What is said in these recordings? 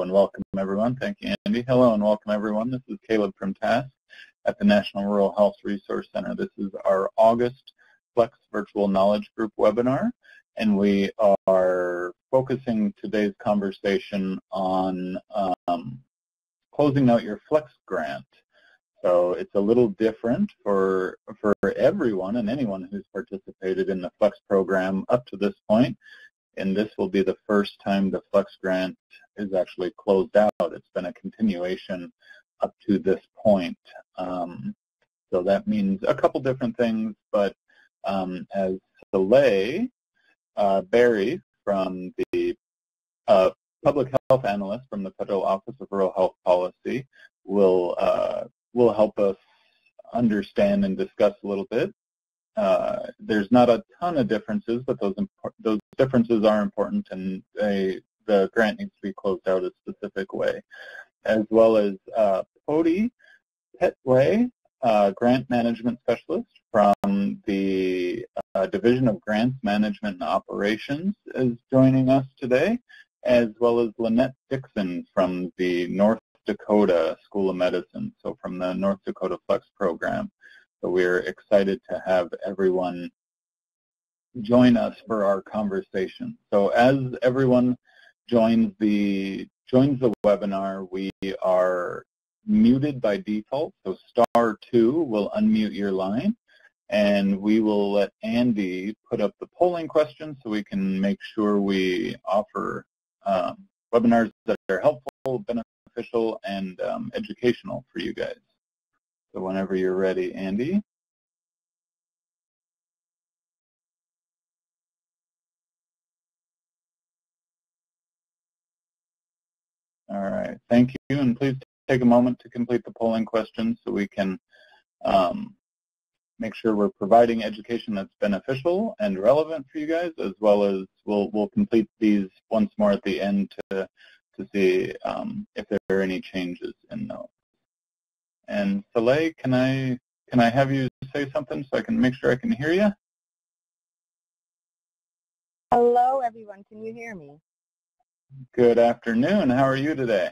and welcome everyone. Thank you, Andy. Hello and welcome everyone. This is Caleb from TASC at the National Rural Health Resource Center. This is our August Flex Virtual Knowledge Group webinar, and we are focusing today's conversation on um, closing out your Flex grant. So it's a little different for, for everyone and anyone who's participated in the Flex program up to this point and this will be the first time the Flex grant is actually closed out. It's been a continuation up to this point. Um, so that means a couple different things, but um, as Soleil uh, Barry from the uh, public health analyst from the Federal Office of Rural Health Policy will uh, will help us understand and discuss a little bit. Uh, there's not a ton of differences, but those those differences are important, and they, the grant needs to be closed out a specific way, as well as uh, Poti Petway, uh, grant management specialist from the uh, Division of Grants Management and Operations, is joining us today, as well as Lynette Dixon from the North Dakota School of Medicine, so from the North Dakota Flex program. So we're excited to have everyone join us for our conversation. So as everyone joins the joins the webinar, we are muted by default. So star two will unmute your line and we will let Andy put up the polling questions so we can make sure we offer um, webinars that are helpful, beneficial, and um, educational for you guys. So whenever you're ready, Andy. All right, thank you, and please take a moment to complete the polling questions so we can um, make sure we're providing education that's beneficial and relevant for you guys, as well as we'll we'll complete these once more at the end to to see um, if there are any changes in those. And Soleil, can I can I have you say something so I can make sure I can hear you? Hello, everyone. Can you hear me? Good afternoon. How are you today?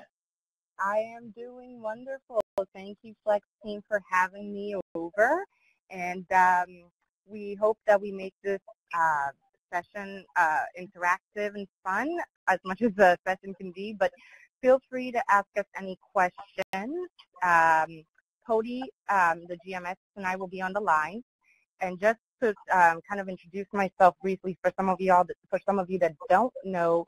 I am doing wonderful. Thank you, Flex Team, for having me over. And um, we hope that we make this uh, session uh, interactive and fun as much as the session can be. But feel free to ask us any questions. Um, Cody, um, the GMS, and I will be on the line. And just to um, kind of introduce myself briefly for some of you all, for some of you that don't know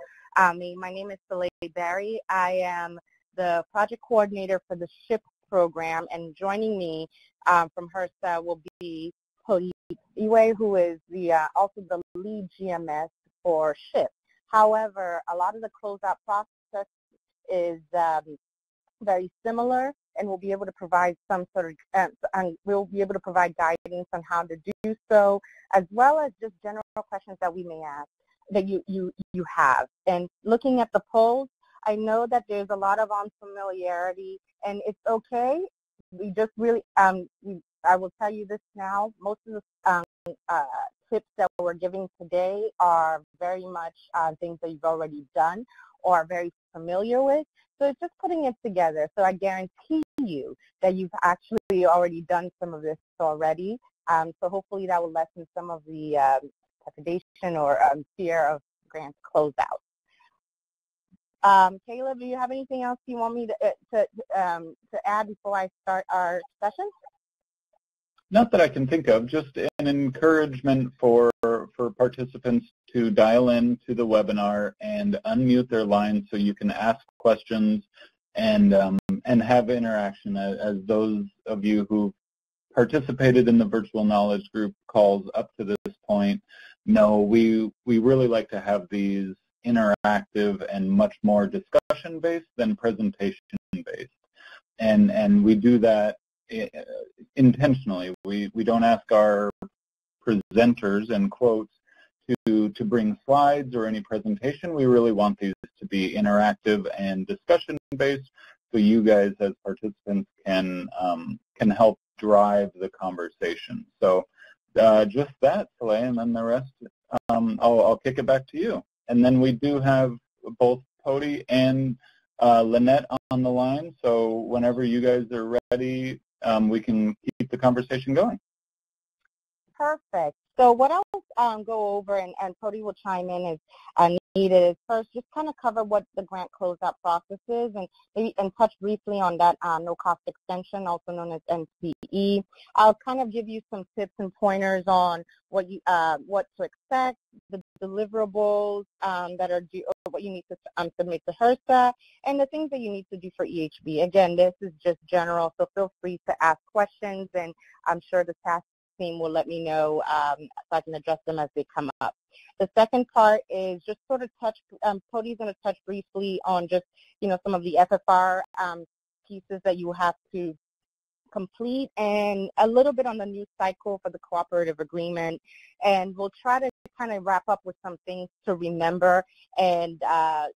me, my name is Soleil Barry. I am the project coordinator for the SHIP program, and joining me um, from HRSA will be Poti Iwe, who is the uh, also the lead GMS for SHIP. However, a lot of the closeout process is um, very similar and we'll be able to provide some sort of, uh, and we'll be able to provide guidance on how to do so, as well as just general questions that we may ask, that you, you, you have. And looking at the polls, I know that there's a lot of unfamiliarity, and it's okay. We just really, um, we, I will tell you this now, most of the um, uh, tips that we're giving today are very much uh, things that you've already done or are very familiar with. So it's just putting it together. So I guarantee you that you've actually already done some of this already. Um, so hopefully that will lessen some of the um, trepidation or um, fear of grants closeout. Um, Caleb, do you have anything else you want me to, uh, to, um, to add before I start our session? Not that I can think of, just an encouragement for, for participants to dial in to the webinar and unmute their lines so you can ask questions and, um, and have interaction as, as those of you who participated in the virtual knowledge group calls up to this point know we, we really like to have these interactive and much more discussion-based than presentation-based. And, and we do that intentionally. We, we don't ask our presenters and quotes to, to bring slides or any presentation. We really want these to be interactive and discussion-based so you guys as participants can, um, can help drive the conversation. So uh, just that, Soleil, and then the rest, um, I'll, I'll kick it back to you. And then we do have both Poti and uh, Lynette on the line, so whenever you guys are ready, um, we can keep the conversation going. Perfect. So what I'll um, go over, and, and Cody will chime in as uh, needed, is first just kind of cover what the grant closeout process is and and touch briefly on that uh, no-cost extension, also known as NCE. I'll kind of give you some tips and pointers on what you uh, what to expect, the deliverables um, that are due, what you need to um, submit to HRSA, and the things that you need to do for EHB. Again, this is just general, so feel free to ask questions, and I'm sure the TASC team will let me know um, so I can address them as they come up. The second part is just sort of touch, um, Cody's going to touch briefly on just, you know, some of the FFR um, pieces that you have to complete and a little bit on the new cycle for the cooperative agreement. And we'll try to kind of wrap up with some things to remember and uh,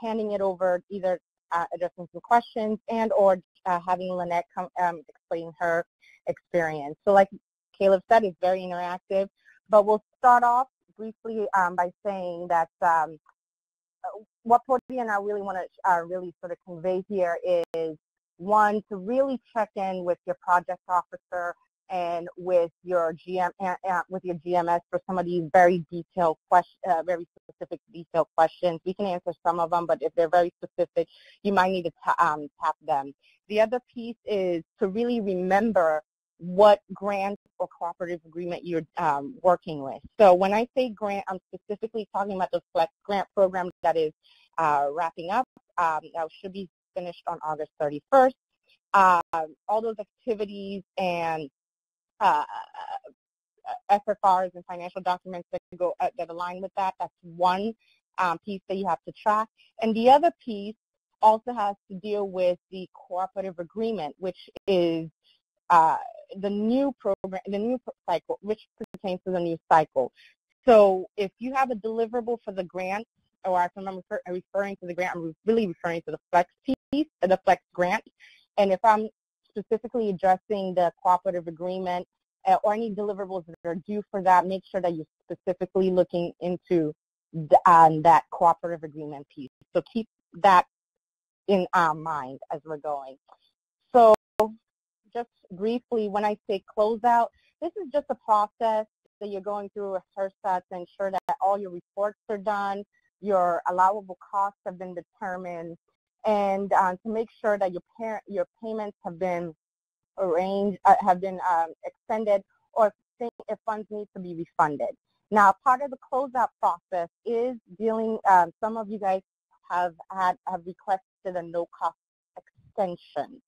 handing it over either uh, addressing some questions and or uh, having Lynette come um, explain her experience. So like Caleb said, is very interactive. But we'll start off briefly um, by saying that um, what Portia and I really want to uh, really sort of convey here is one to really check in with your project officer and with your GM uh, uh, with your GMS for some of these very detailed questions, uh, very specific detailed questions. We can answer some of them, but if they're very specific, you might need to um, tap them. The other piece is to really remember what grant or cooperative agreement you're um, working with. So when I say grant, I'm specifically talking about the Flex grant program that is uh, wrapping up. Um, that should be finished on August 31st. Uh, all those activities and uh, FFRs and financial documents that go uh, that align with that, that's one um, piece that you have to track. And the other piece also has to deal with the cooperative agreement, which is uh, the new program, the new cycle, which pertains to the new cycle. So if you have a deliverable for the grant, or if I'm refer, referring to the grant, I'm really referring to the flex piece, the flex grant. And if I'm specifically addressing the cooperative agreement uh, or any deliverables that are due for that, make sure that you're specifically looking into the, um, that cooperative agreement piece. So keep that in our mind as we're going. Just briefly, when I say closeout, this is just a process that you're going through with HRSA to ensure that all your reports are done, your allowable costs have been determined, and uh, to make sure that your parent, your payments have been arranged, uh, have been um, extended, or if, funds need to be refunded. Now, part of the closeout process is dealing. Um, some of you guys have had have requested a no-cost extension.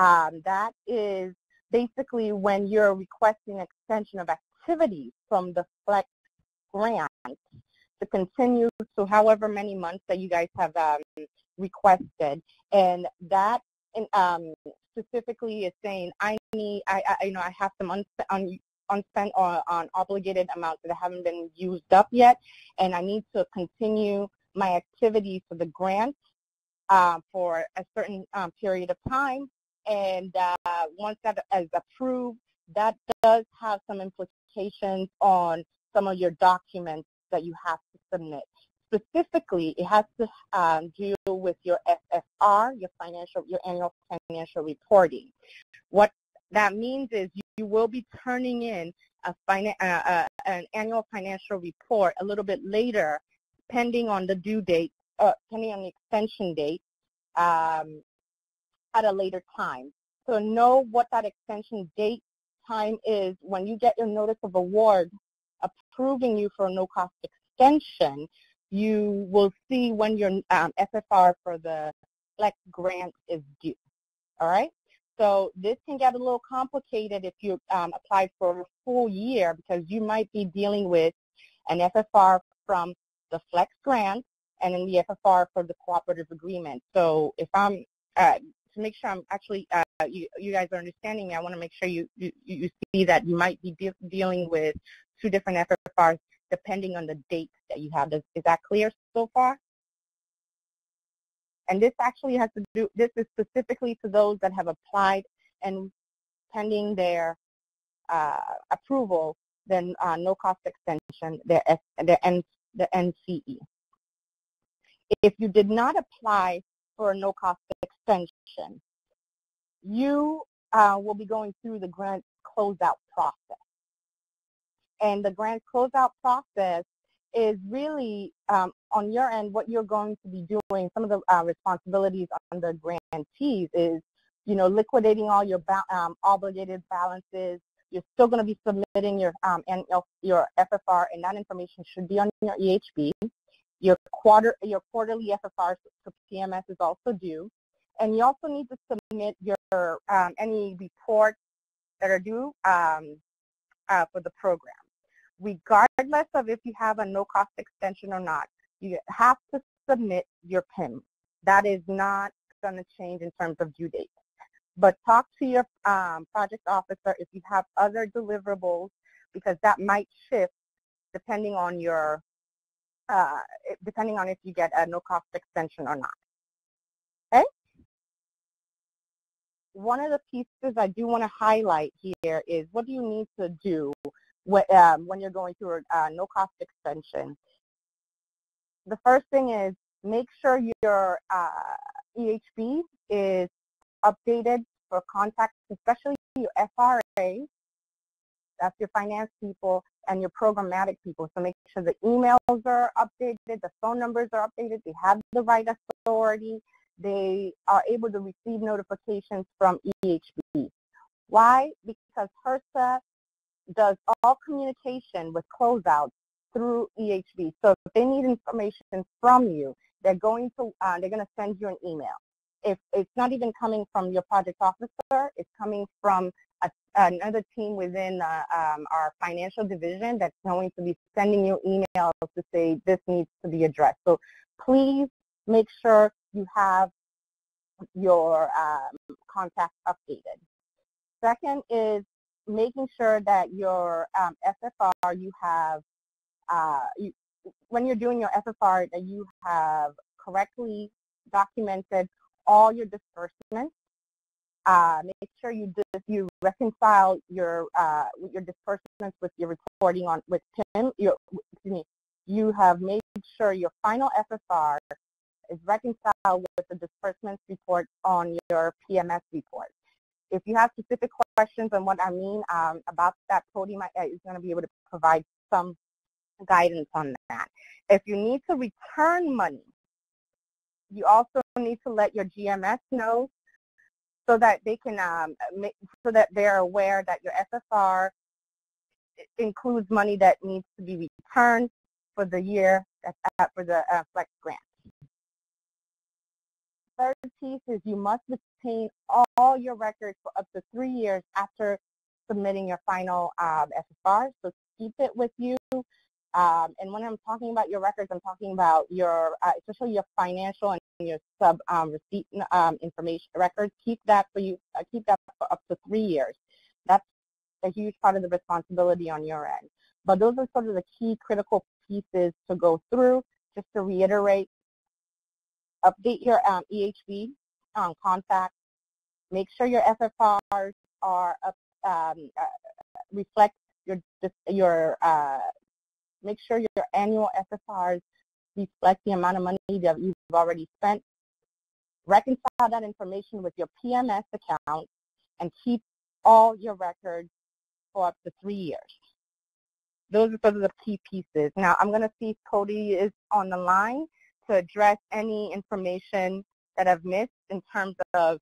Um, that is basically when you're requesting extension of activities from the FLEX grant to continue to however many months that you guys have um, requested. And that um, specifically is saying I need, I, I you know, I have some unspent, un, unspent or unobligated amounts that haven't been used up yet, and I need to continue my activities for the grant uh, for a certain um, period of time and uh, once that is approved, that does have some implications on some of your documents that you have to submit. Specifically, it has to um, deal with your FFR, your financial, your annual financial reporting. What that means is you, you will be turning in a uh, uh, an annual financial report a little bit later, pending on the due date, uh, depending on the extension date, um, at a later time. So know what that extension date time is when you get your notice of award approving you for a no-cost extension, you will see when your um, FFR for the flex grant is due. All right? So this can get a little complicated if you um, apply for a full year because you might be dealing with an FFR from the flex grant and then the FFR for the cooperative agreement. So if I'm uh, to make sure I'm actually uh, you, you guys are understanding me, I want to make sure you, you, you see that you might be de dealing with two different FFRs depending on the date that you have. Is, is that clear so far? And this actually has to do, this is specifically to those that have applied and pending their uh, approval, then uh, no cost extension, their, their, N, the NCE. If you did not apply for a no-cost extension, you uh, will be going through the grant closeout process. And the grant closeout process is really um, on your end what you're going to be doing. Some of the uh, responsibilities on the grantees is, you know, liquidating all your ba- um, obligated balances. You're still going to be submitting your um, your FFR, and that information should be on your EHB. Your quarter your quarterly FFR to PMS is also due, and you also need to submit your um, any reports that are due um, uh, for the program regardless of if you have a no-cost extension or not, you have to submit your PIM. That is not going to change in terms of due date. But talk to your um, project officer if you have other deliverables because that might shift depending on your, uh, depending on if you get a no-cost extension or not. Okay? One of the pieces I do want to highlight here is what do you need to do when, um, when you're going through a uh, no-cost extension. The first thing is make sure your uh, EHB is updated for contacts, especially your FRA, that's your finance people, and your programmatic people. So make sure the emails are updated, the phone numbers are updated, they have the right authority, they are able to receive notifications from EHB. Why? Because HRSA does all communication with closeouts through EHB. So if they need information from you, they're going to uh, they're going to send you an email. If it's not even coming from your project officer, it's coming from another team within uh, um, our financial division that's going to be sending you emails to say this needs to be addressed. So please make sure you have your um, contact updated. Second is making sure that your um, FFR you have, uh, you, when you're doing your SFR, that you have correctly documented all your disbursements. Uh, make sure you do, you reconcile your uh, your disbursements with your reporting on with PIM. Your, excuse me, you have made sure your final FFR is reconciled with the disbursements report on your PMS report. If you have specific questions on what I mean um, about that, uh, is going to be able to provide some guidance on that. If you need to return money, you also need to let your GMS know so that they can um, make, so that they're aware that your SFR includes money that needs to be returned for the year for the uh, flex grant third piece is you must retain all your records for up to three years after submitting your final um, SFR. So keep it with you. Um, and when I'm talking about your records, I'm talking about your, uh, especially your financial and your sub um, receipt um, information records. Keep that for you. Uh, keep that for up to three years. That's a huge part of the responsibility on your end. But those are sort of the key critical pieces to go through. Just to reiterate, update your um, EHB um, contact, make sure your FFRs are up, um, uh, reflect your your uh, make sure your annual FFRs reflect the amount of money that you've already spent. Reconcile that information with your PMS account and keep all your records for up to three years. Those are sort of the key pieces. Now I'm going to see if Cody is on the line to address any information that I've missed in terms of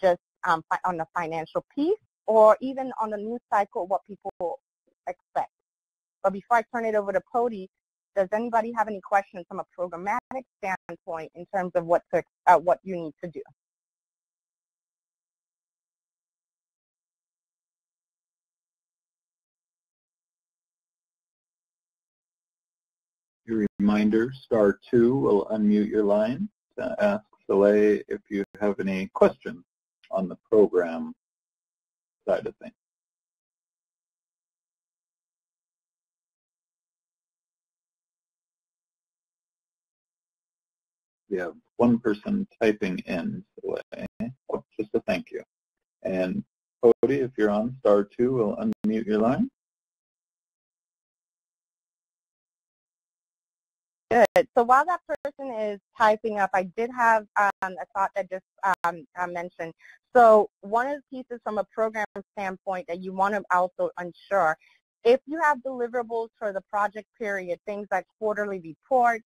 just um, on the financial piece or even on the news cycle, what people expect. But before I turn it over to Pody, does anybody have any questions from a programmatic standpoint in terms of what to, uh, what you need to do? Your reminder, star two will unmute your line to ask Soleil if you have any questions on the program side of things. We have one person typing in. Oh, just a thank you. And Cody, if you're on, star two will unmute your line. Good. So while that person is typing up, I did have um, a thought that just um, I mentioned. So one of the pieces from a program standpoint that you want to also ensure, if you have deliverables for the project period, things like quarterly reports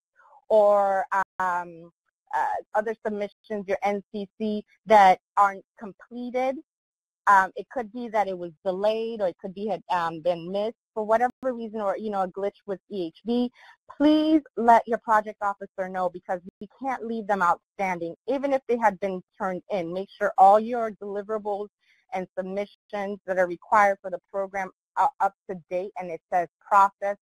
or um, uh, other submissions, your NCC, that aren't completed, um, it could be that it was delayed or it could be had um, been missed for whatever reason or, you know, a glitch with EHB. Please let your project officer know because we can't leave them outstanding. Even if they had been turned in, make sure all your deliverables and submissions that are required for the program are up to date and it says processed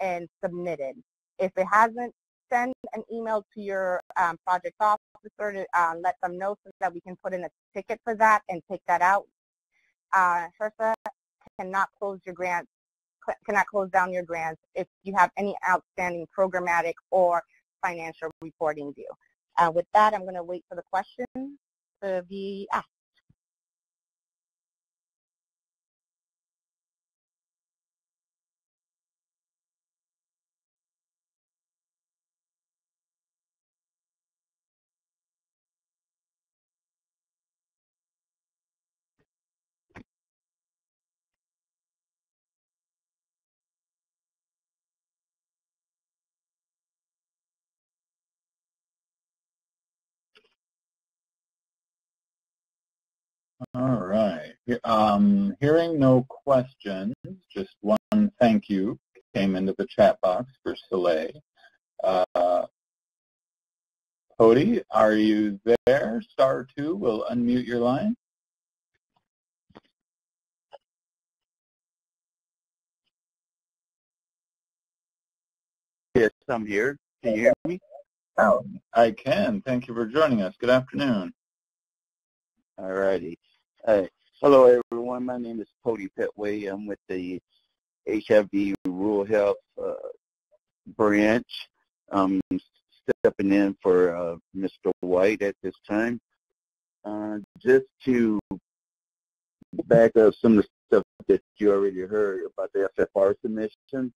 and submitted. If it hasn't, send an email to your um, project officer to uh, let them know so that we can put in a ticket for that and take that out uh, HRSA cannot close your grant, cannot close down your grants if you have any outstanding programmatic or financial reporting due. Uh, with that, I'm going to wait for the question to be asked. All right. Um, hearing no questions, just one thank you came into the chat box for Soleil. Uh, Cody, are you there? Star two will unmute your line. Yes, I'm here. Can you hear me? Oh, I can. Thank you for joining us. Good afternoon. All righty. Hello, everyone. My name is Cody Petway. I'm with the HIV Rural Health uh, branch. I'm stepping in for uh, Mr. White at this time. Uh, just to back up some of the stuff that you already heard about the FFR submission,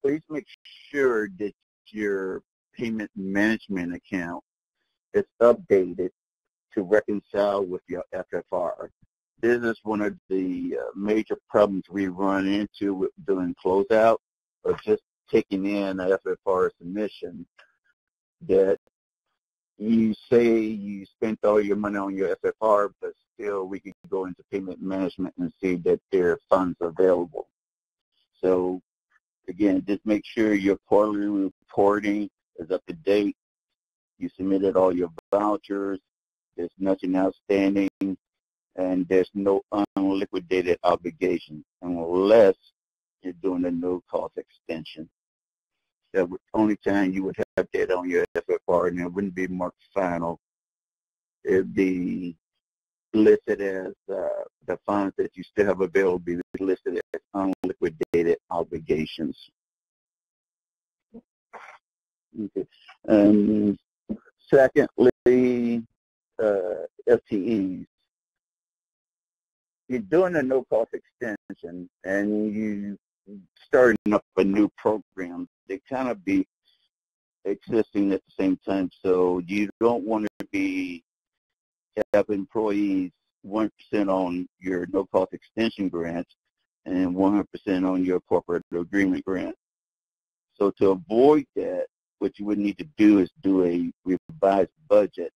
please make sure that your payment management account is updated to reconcile with your FFR. This is one of the uh, major problems we run into with doing closeout or just taking in a FFR submission that you say you spent all your money on your FFR, but still we could go into payment management and see that there are funds available. So again, just make sure your quarterly reporting is up to date. You submitted all your vouchers, there's nothing outstanding, and there's no unliquidated obligation unless you're doing a no-cost extension. That would only time you would have that on your FFR, and it wouldn't be marked final. It'd be listed as uh, the funds that you still have available be listed as unliquidated obligations. Okay. Um, secondly, uh, FTEs. You're doing a no-cost extension and you starting up a new program. They kind of be existing at the same time, so you don't want to be have employees 1% on your no-cost extension grant and 100% on your corporate agreement grant. So to avoid that, what you would need to do is do a revised budget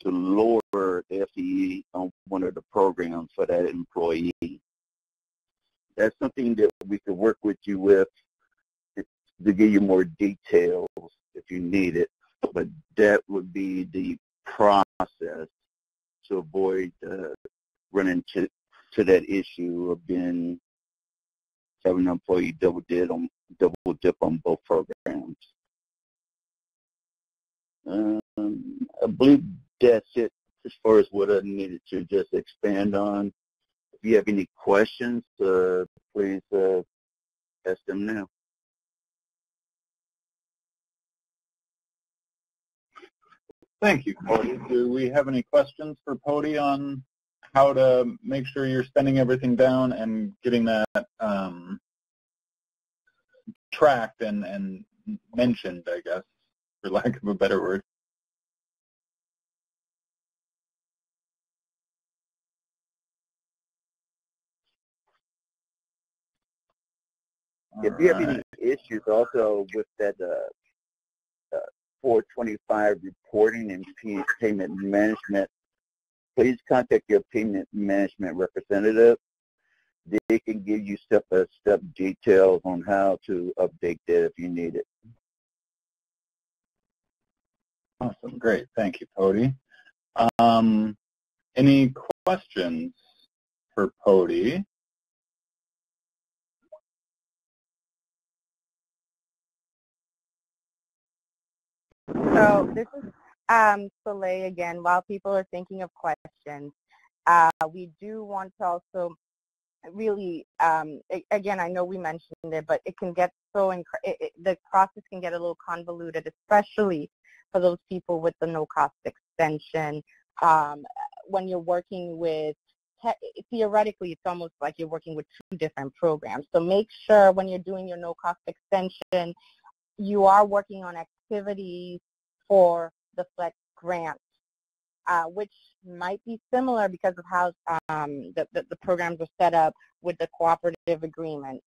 to lower the FTE on one of the programs for that employee. That's something that we could work with you with to give you more details if you need it, but that would be the process to avoid uh, running to, to that issue of being having an employee double dip on double dip on both programs. Um, I believe that's it as far as what I needed to just expand on. If you have any questions, uh, please uh, ask them now. Thank you, Cody. Do we have any questions for Cody on how to make sure you're spending everything down and getting that um, tracked and, and mentioned, I guess, for lack of a better word. If you have any issues also with that uh, uh, 425 reporting and payment management, please contact your payment management representative. They can give you step-by-step -step details on how to update that if you need it. Awesome, great. Thank you, Pody. Um, any questions for Pody? So this is um, Soleil again. While people are thinking of questions, uh, we do want to also really, um, again, I know we mentioned it, but it can get so, it, it, the process can get a little convoluted, especially for those people with the no-cost extension. Um, when you're working with, theoretically, it's almost like you're working with two different programs. So make sure when you're doing your no-cost extension, you are working on activities for the Flex grant, uh, which might be similar because of how um, the, the, the, programs are set up with the cooperative agreement,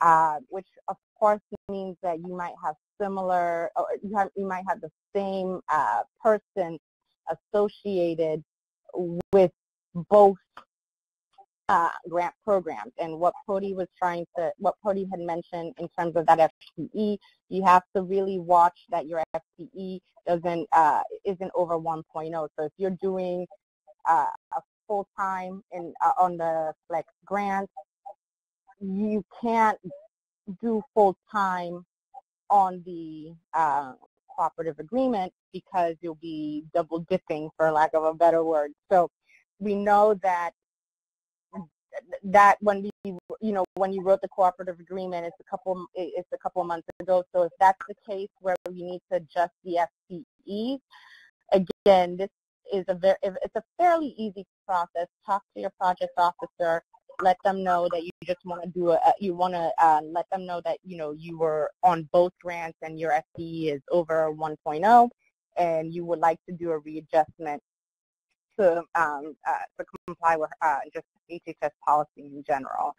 uh, which of course means that you might have similar, or you, have, you might have the same uh, person associated with both uh, grant programs. And what Pody was trying to, what Pody had mentioned in terms of that FTE, you have to really watch that your FTE doesn't uh, isn't over 1.0. So if you're doing uh, a full time in uh, on the Flex grant, you can't do full time on the uh, cooperative agreement because you'll be double dipping, for lack of a better word. So we know that that when we, you know, when you wrote the cooperative agreement, it's a couple, it's a couple of months ago. So if that's the case where you need to adjust the FTE, again, this is a very, it's a fairly easy process. Talk to your project officer. Let them know that you just want to do a, you want to uh, let them know that, you know, you were on both grants and your FTE is over 1.0 and you would like to do a readjustment to, um, uh, to comply with uh, just HHS policy in general.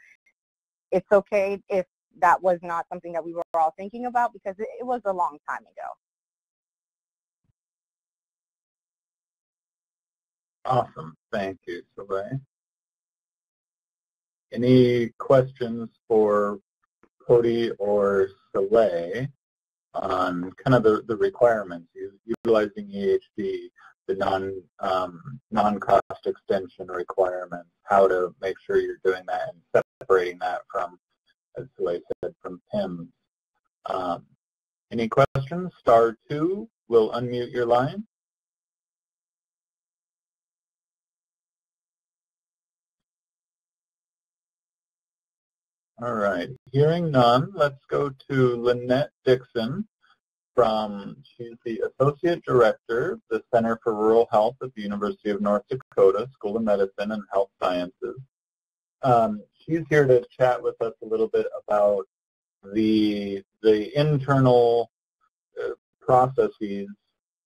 It's okay if that was not something that we were all thinking about because it, it was a long time ago. Awesome. Thank you, Soleil. Any questions for Cody or Soleil on kind of the, the requirements, utilizing EHB the non um, non-cost extension requirements, how to make sure you're doing that and separating that from, as I said, from PIMS. Um, any questions? Star two will unmute your line. All right, hearing none, let's go to Lynette Dixon from, she's the Associate Director, the Center for Rural Health at the University of North Dakota School of Medicine and Health Sciences. Um, she's here to chat with us a little bit about the, the internal uh, processes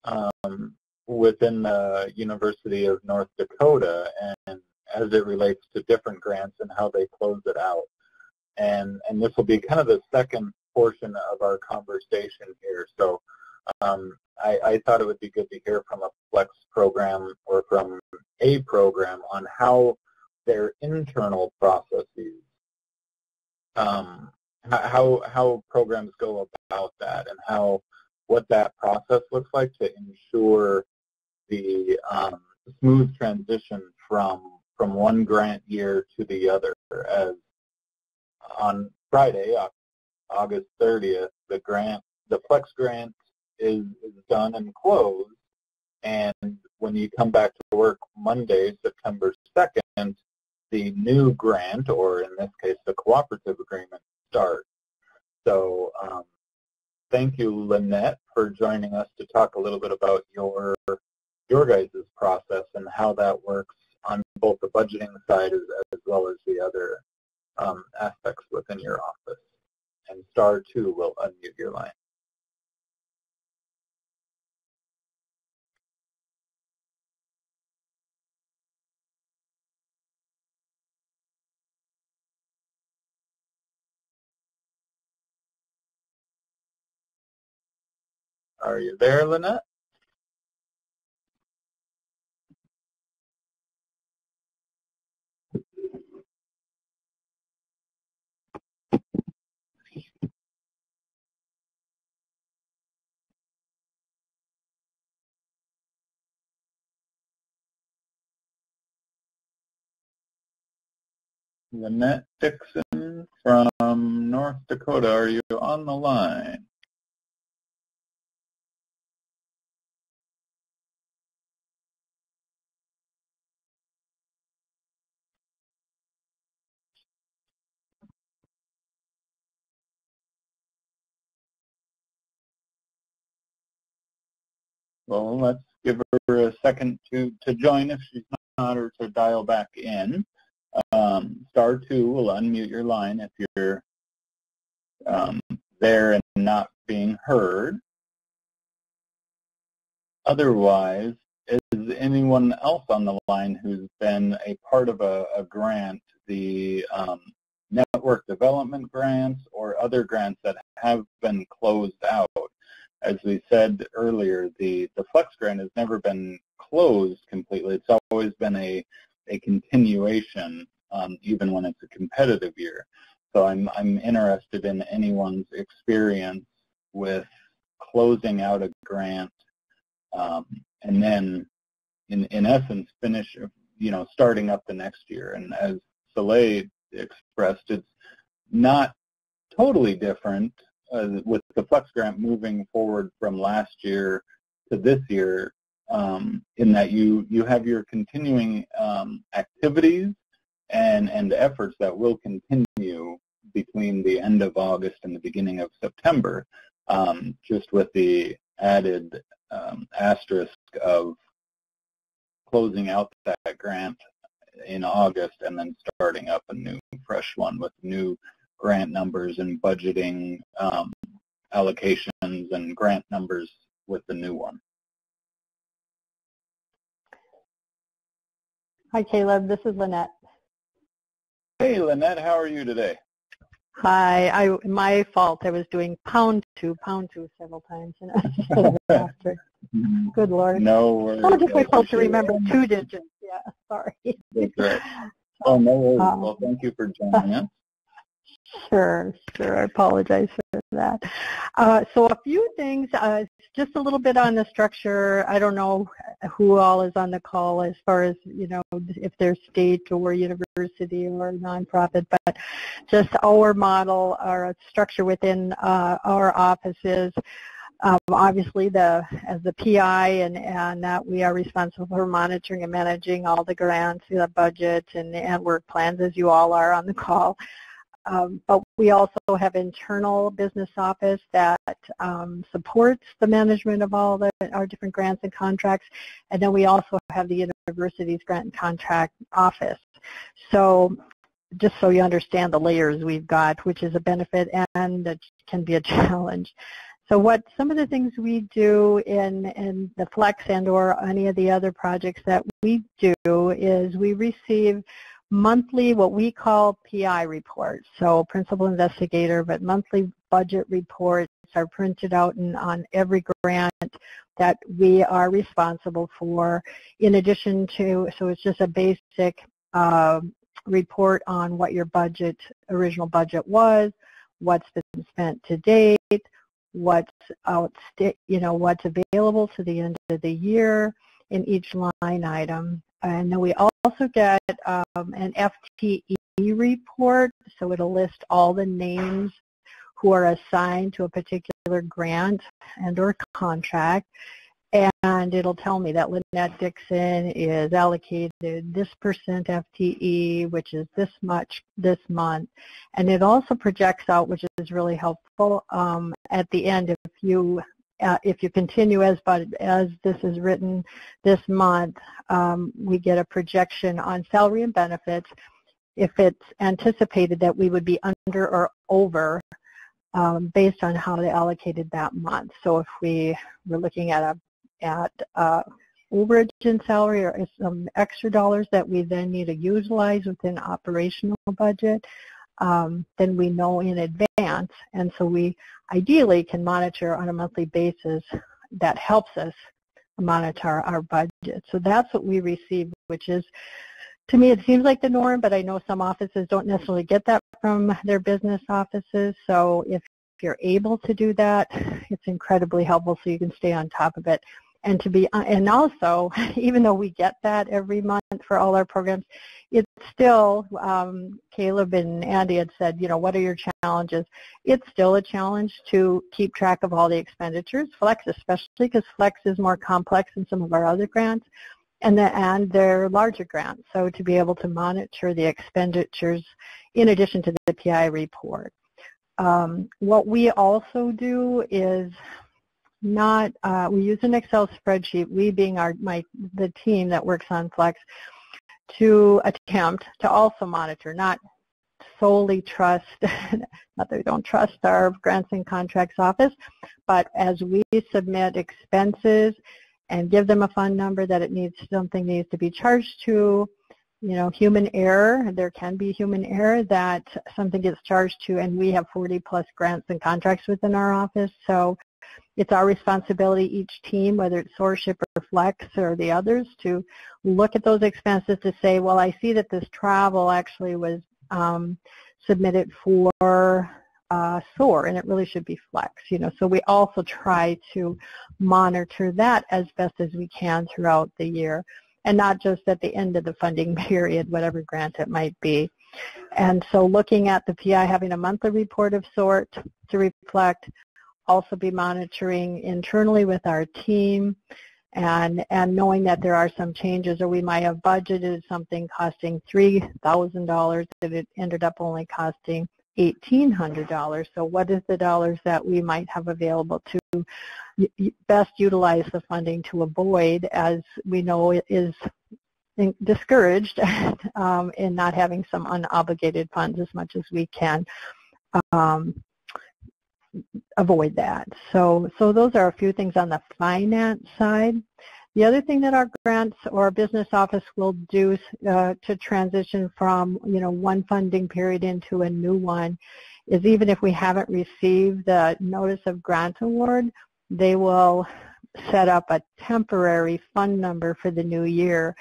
um, within the University of North Dakota and as it relates to different grants and how they close it out. And, and this will be kind of the second portion of our conversation here. So um, I, I, thought it would be good to hear from a Flex program or from a program on how their internal processes, um, how, how programs go about that and how what that process looks like to ensure the um, smooth transition from from one grant year to the other. As on Friday, August 30th, the grant, the Flex grant is, is done and closed. And when you come back to work Monday, September 2nd, the new grant, or in this case, the cooperative agreement, starts. So um, thank you, Lynette, for joining us to talk a little bit about your your guys' process and how that works on both the budgeting side as, as well as the other um, aspects within your office and star two will unmute your line. Are you there, Lynette? Lynette Dixon from North Dakota, are you on the line? Well, let's give her a second to, to join if she's not or to dial back in. Um, star two will unmute your line if you're um, there and not being heard. Otherwise, is anyone else on the line who's been a part of a, a grant, the um, network development grants or other grants that have been closed out? As we said earlier, the, the Flex grant has never been closed completely. It's always been a a continuation um, even when it's a competitive year. So I'm, I'm interested in anyone's experience with closing out a grant um, and then in, in essence finish, you know, starting up the next year. And as Soleil expressed, it's not totally different with the Flex grant moving forward from last year to this year um, in that you, you have your continuing um, activities and, and efforts that will continue between the end of August and the beginning of September, um, just with the added um, asterisk of closing out that grant in August and then starting up a new fresh one with new grant numbers and budgeting um, allocations and grant numbers with the new one. Hi, Caleb. This is Lynette. Hey, Lynette. How are you today? Hi. I my fault. I was doing pound two, pound two several times. and after. Good Lord. No worries. How difficult to remember two digits. Yeah, sorry. That's right. Oh, no worries. Um, well, thank you for joining us. Sure, sure. I apologize for that. Uh, so a few things, uh, just a little bit on the structure. I don't know who all is on the call as far as, you know, if they're state or university or nonprofit, but just our model, our structure within uh, our offices. Um, obviously, the as the PI and and that we are responsible for monitoring and managing all the grants, the budget, and, and work plans, as you all are on the call. Um, but we also have internal business office that um, supports the management of all the, our different grants and contracts. And then we also have the university's grant and contract office. So just so you understand the layers we've got, which is a benefit and it can be a challenge. So what some of the things we do in, in the Flex and or any of the other projects that we do is we receive monthly what we call PI reports, so principal investigator, but monthly budget reports are printed out in, on every grant that we are responsible for in addition to, so it's just a basic uh, report on what your budget, original budget was, what's been spent to date, what's out, you know, what's available to the end of the year in each line item. And then we also get um, an FTE report, so it'll list all the names who are assigned to a particular grant and or contract. And it'll tell me that Lynette Dixon is allocated this percent FTE, which is this much this month. And it also projects out, which is really helpful, um, at the end if you uh, if you continue as but as this is written this month, um, we get a projection on salary and benefits if it's anticipated that we would be under or over um, based on how they allocated that month. So if we were looking at a at uh, overage in salary or some extra dollars that we then need to utilize within operational budget, um, then we know in advance. And so we ideally can monitor on a monthly basis that helps us monitor our budget. So that's what we receive, which is, to me, it seems like the norm, but I know some offices don't necessarily get that from their business offices. So if you're able to do that, it's incredibly helpful so you can stay on top of it and to be and also even though we get that every month for all our programs it's still um, caleb and andy had said you know what are your challenges? It's still a challenge to keep track of all the expenditures. Flex especially because flex is more complex than some of our other grants and the, and they're larger grants. So to be able to monitor the expenditures in addition to the pi report. Um, what we also do is not, uh, we use an Excel spreadsheet, we being our, my, the team that works on Flex, to attempt to also monitor, not solely trust, not that we don't trust our grants and contracts office, but as we submit expenses and give them a fund number that it needs, something needs to be charged to, you know, human error, there can be human error that something gets charged to and we have 40 plus grants and contracts within our office. So it's our responsibility, each team, whether it's SourceShip or Flex or the others, to look at those expenses to say, well, I see that this travel actually was um, submitted for uh, SOAR, and it really should be Flex. You know, so we also try to monitor that as best as we can throughout the year, and not just at the end of the funding period, whatever grant it might be. And so looking at the PI having a monthly report of sort to reflect also be monitoring internally with our team and and knowing that there are some changes or we might have budgeted something costing $3,000 that it ended up only costing $1,800. So what is the dollars that we might have available to best utilize the funding to avoid as we know it is discouraged um, in not having some unobligated funds as much as we can. Um, avoid that. So, so those are a few things on the finance side. The other thing that our grants or business office will do uh, to transition from, you know, one funding period into a new one is even if we haven't received the notice of grant award, they will set up a temporary fund number for the new year.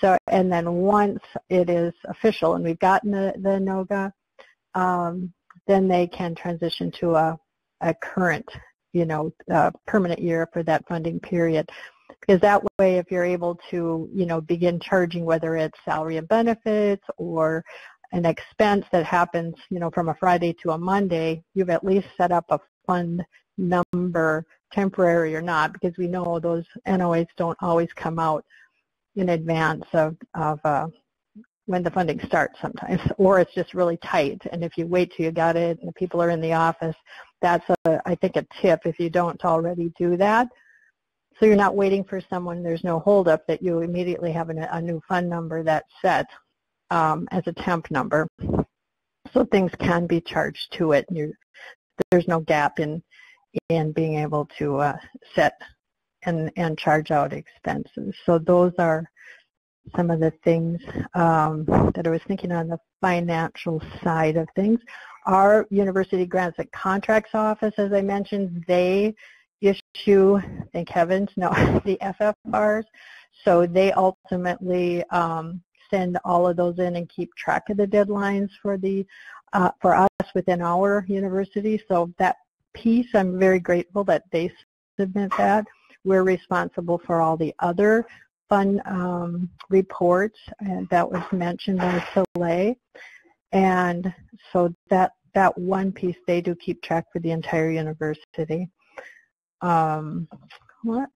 So, and then once it is official and we've gotten the, the NOGA, um, then they can transition to a a current, you know, uh, permanent year for that funding period. Because that way, if you're able to, you know, begin charging whether it's salary and benefits or an expense that happens, you know, from a Friday to a Monday, you've at least set up a fund number, temporary or not, because we know those NOAs don't always come out in advance of, of uh, when the funding starts sometimes, or it's just really tight. And if you wait till you got it and the people are in the office, that's a, I think a tip if you don't already do that. So you're not waiting for someone, there's no holdup that you immediately have a, a new fund number that's set um, as a temp number. So things can be charged to it. You, there's no gap in in being able to uh, set and, and charge out expenses. So those are some of the things um, that I was thinking on the financial side of things. Our University Grants and Contracts Office, as I mentioned, they issue, thank heavens, no, the FFRs. So they ultimately um, send all of those in and keep track of the deadlines for the uh, for us within our university. So that piece, I'm very grateful that they submit that. We're responsible for all the other fun um, reports that was mentioned by Soleil. And so that, that one piece they do keep track for the entire university. Um, let's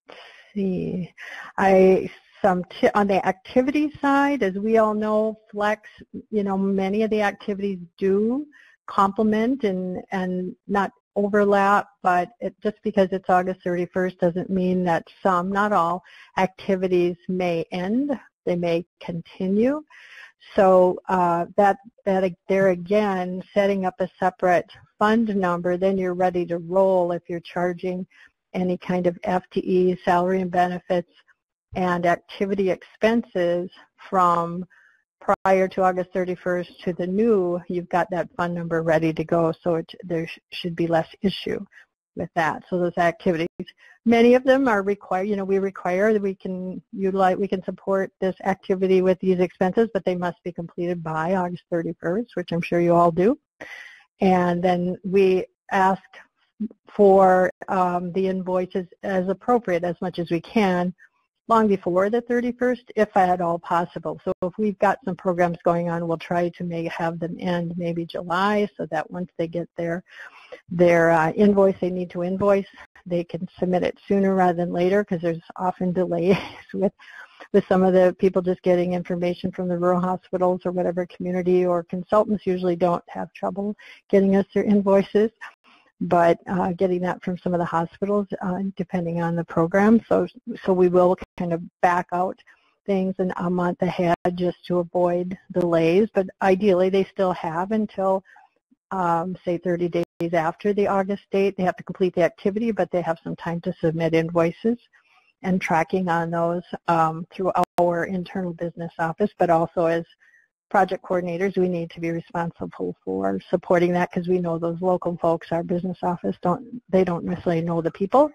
see. I some t- on the activity side, as we all know, Flex, you know, many of the activities do complement and, and not overlap, but it, just because it's August 31st doesn't mean that some, not all, activities may end. They may continue. So uh, that, that there again, setting up a separate fund number, then you're ready to roll if you're charging any kind of FTE, salary and benefits, and activity expenses from prior to August 31st to the new, you've got that fund number ready to go, so it, there sh should be less issue with that. So those activities, many of them are required. You know, we require that we can utilize, we can support this activity with these expenses, but they must be completed by August 31st, which I'm sure you all do. And then we ask for um, the invoices as appropriate as much as we can long before the 31st, if at all possible. So if we've got some programs going on, we'll try to make, have them end maybe July so that once they get their, their uh, invoice they need to invoice, they can submit it sooner rather than later because there's often delays with with some of the people just getting information from the rural hospitals or whatever community or consultants usually don't have trouble getting us their invoices but uh, getting that from some of the hospitals uh, depending on the program. So, so we will kind of back out things in a month ahead just to avoid delays, but ideally they still have until um, say 30 days after the August date. They have to complete the activity, but they have some time to submit invoices and tracking on those um, through our internal business office, but also as project coordinators, we need to be responsible for supporting that because we know those local folks, our business office, don't they don't necessarily know the people,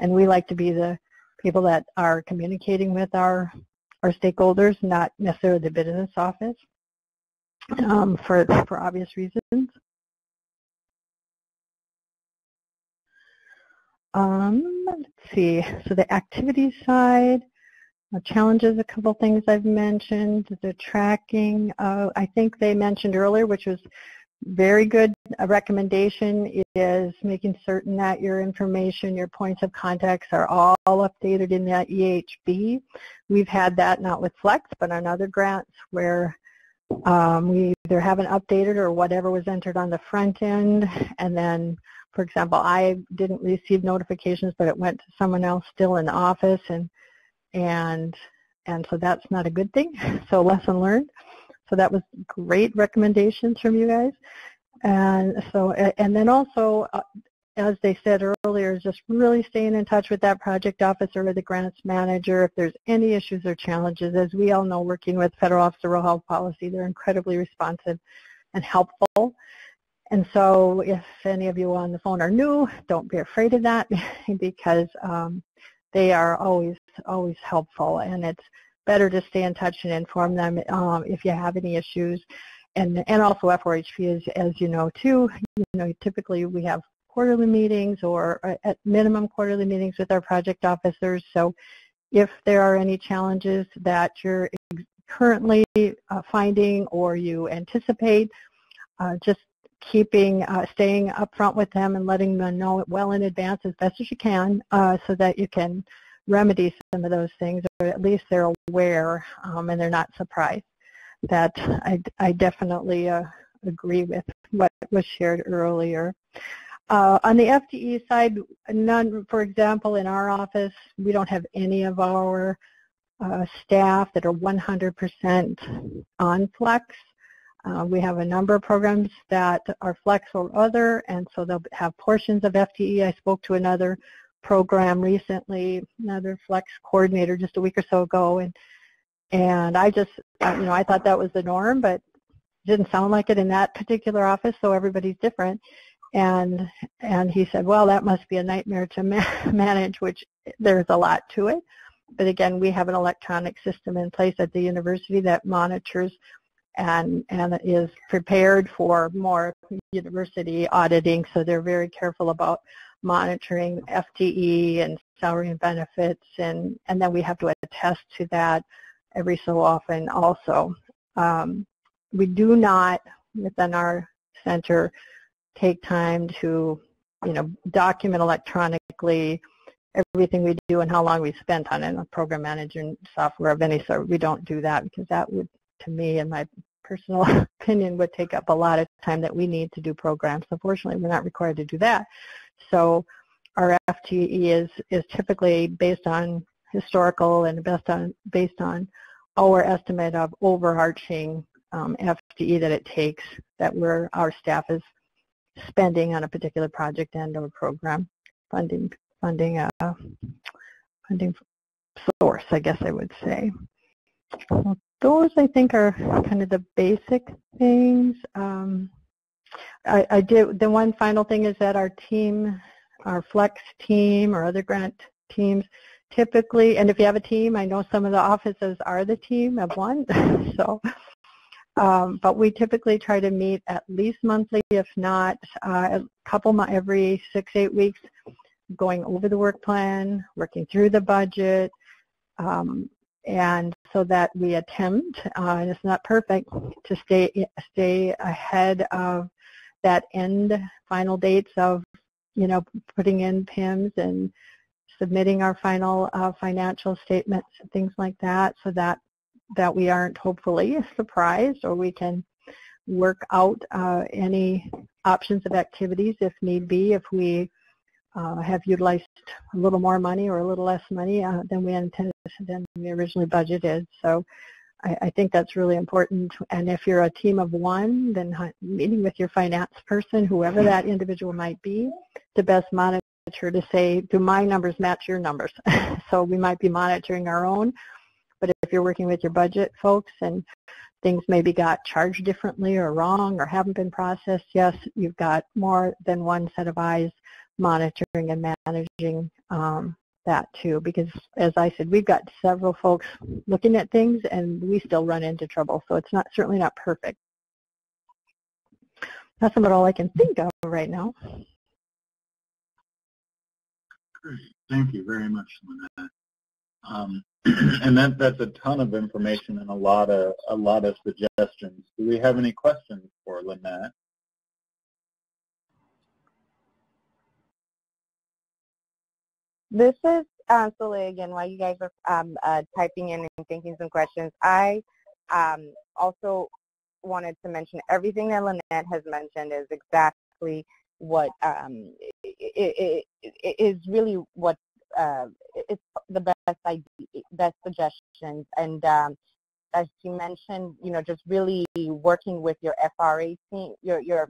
and we like to be the people that are communicating with our our stakeholders, not necessarily the business office, um, for for obvious reasons. Um, let's see. So the activity side challenges, a couple things I've mentioned, the tracking, uh, I think they mentioned earlier, which was very good. A recommendation is making certain that your information, your points of contacts are all updated in that EHB. We've had that not with Flex, but on other grants where um, we either haven't updated or whatever was entered on the front end. And then, for example, I didn't receive notifications, but it went to someone else still in office. And and and so that's not a good thing. So lesson learned. So that was great recommendations from you guys. And so and then also uh, as they said earlier, just really staying in touch with that project officer or the grants manager if there's any issues or challenges. As we all know, working with Federal Office of Rural Health Policy, they're incredibly responsive and helpful. And so if any of you on the phone are new, don't be afraid of that because um, they are always always helpful, and it's better to stay in touch and inform them um, if you have any issues. And and also FORHP is, as you know too, you know typically we have quarterly meetings or uh, at minimum quarterly meetings with our project officers. So if there are any challenges that you're currently uh, finding or you anticipate, uh, just keeping, uh, staying upfront with them and letting them know it well in advance as best as you can uh, so that you can remedy some of those things or at least they're aware um, and they're not surprised. That I, I definitely uh, agree with what was shared earlier. Uh, on the FTE side, none, for example, in our office, we don't have any of our uh, staff that are 100% on flex. Uh, we have a number of programs that are flex or other, and so they'll have portions of FTE. I spoke to another program recently, another flex coordinator just a week or so ago, and and I just, you know, I thought that was the norm, but it didn't sound like it in that particular office, so everybody's different. And and he said, well, that must be a nightmare to ma manage, which there's a lot to it. But again, we have an electronic system in place at the university that monitors and, and is prepared for more university auditing, so they're very careful about monitoring FTE and salary and benefits, and, and then we have to attest to that every so often also. Um, we do not, within our center, take time to, you know, document electronically everything we do and how long we spent on it, program management software of any sort. We don't do that because that would to me, in my personal opinion, would take up a lot of time that we need to do programs. Unfortunately, we're not required to do that. So our FTE is, is typically based on historical and based on, based on our estimate of overarching um, FTE that it takes that we're, our staff is spending on a particular project and or program funding funding uh, funding source, I guess I would say those I think are kind of the basic things. Um, I, I, did, the one final thing is that our team our flex team or other grant teams typically, and if you have a team, I know some of the offices are the team of one, so, um, but we typically try to meet at least monthly, if not uh, a couple every six, eight weeks, going over the work plan, working through the budget, um, and so that we attempt, uh, and it's not perfect, to stay stay ahead of that end final dates of, you know, putting in PIMS and submitting our final uh, financial statements and things like that so that that we aren't hopefully surprised or we can work out uh, any options of activities if need be if we uh, have utilized a little more money or a little less money uh, than we intended than we originally budgeted. So I, I, think that's really important. And if you're a team of one, then meeting with your finance person, whoever that individual might be, to best monitor to say, do my numbers match your numbers? so we might be monitoring our own, but if you're working with your budget folks and things maybe got charged differently or wrong or haven't been processed, yes, you've got more than one set of eyes monitoring and managing um, that too because as I said, we've got several folks looking at things and we still run into trouble. So it's not certainly not perfect. That's about all I can think of right now. Great. Thank you very much, Lynette. Um, and that, that's a ton of information and a lot of a lot of suggestions. Do we have any questions for Lynette? This is uh, again, while you guys are um, uh, typing in and thinking some questions, I um, also wanted to mention everything that Lynette has mentioned is exactly what um, it, it, it is really what uh, it's the best idea, best suggestions. And um, as you mentioned, you know, just really working with your FRA team, your your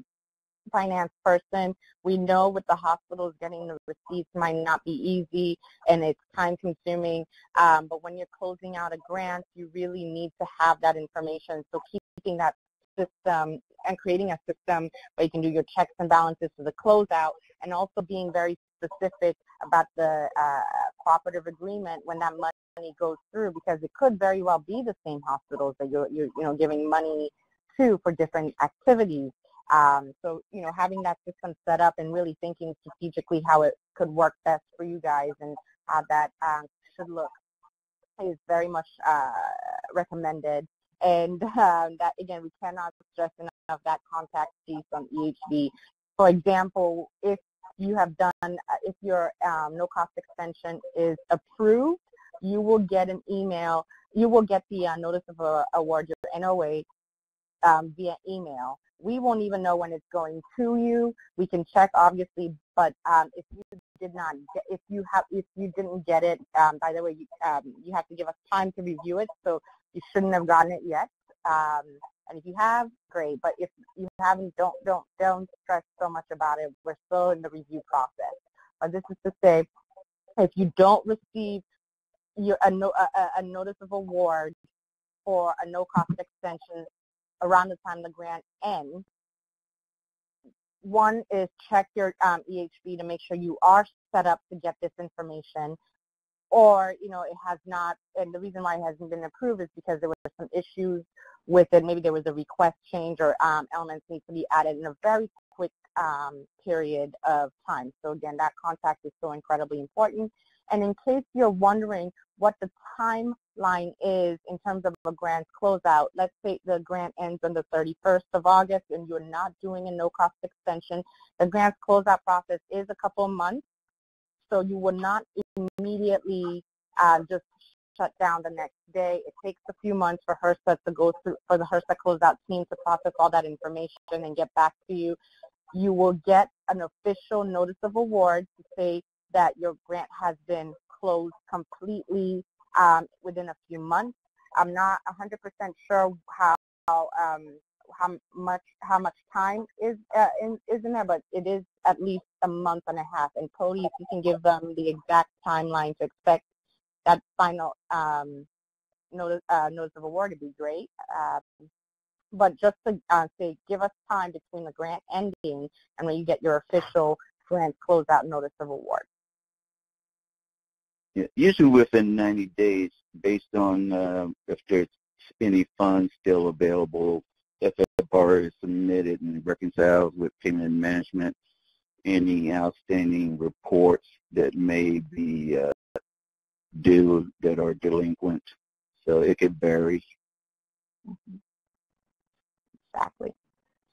finance person. We know what the hospital is getting the receipts might not be easy and it's time consuming, um, but when you're closing out a grant, you really need to have that information. So keeping that system and creating a system where you can do your checks and balances for the closeout and also being very specific about the uh, cooperative agreement when that money goes through because it could very well be the same hospitals that you're, you're you know, giving money to for different activities. Um, so, you know, having that system set up and really thinking strategically how it could work best for you guys and how that um, should look is very much uh, recommended. And um, that, again, we cannot stress enough that contact piece on EHB. For example, if you have done, uh, if your um, no-cost extension is approved, you will get an email, you will get the uh, notice of uh, award, your NOA, um, via email. We won't even know when it's going to you. We can check, obviously, but um, if you did not, get, if you have, if you didn't get it, um, by the way, you, um, you have to give us time to review it. So you shouldn't have gotten it yet. Um, and if you have, great. But if you haven't, don't don't don't stress so much about it. We're still in the review process. But this is to say, if you don't receive your a, no, a, a notice of award for a no-cost extension around the time the grant ends. One is check your um, EHB to make sure you are set up to get this information or, you know, it has not, and the reason why it hasn't been approved is because there were some issues with it. Maybe there was a request change or um, elements need to be added in a very quick um, period of time. So again, that contact is so incredibly important. And in case you're wondering what the timeline is in terms of a grant closeout, let's say the grant ends on the 31st of August and you're not doing a no-cost extension, the grant closeout process is a couple of months. So you will not immediately uh, just shut down the next day. It takes a few months for HRSA to go through, for the HRSA closeout team to process all that information and get back to you. You will get an official notice of award to say that your grant has been closed completely um, within a few months. I'm not 100% sure how um, how much how much time is uh, in, is in there, but it is at least a month and a half. And Cody, if you can give them the exact timeline to expect that final um, notice uh, notice of award, would be great. Uh, but just to uh, say, give us time between the grant ending and when you get your official grant closeout notice of award? Usually within 90 days, based on uh, if there's any funds still available, if a borrower is submitted and reconciled with payment management, any outstanding reports that may be uh, due that are delinquent. So it could vary. Mm-hmm. Exactly.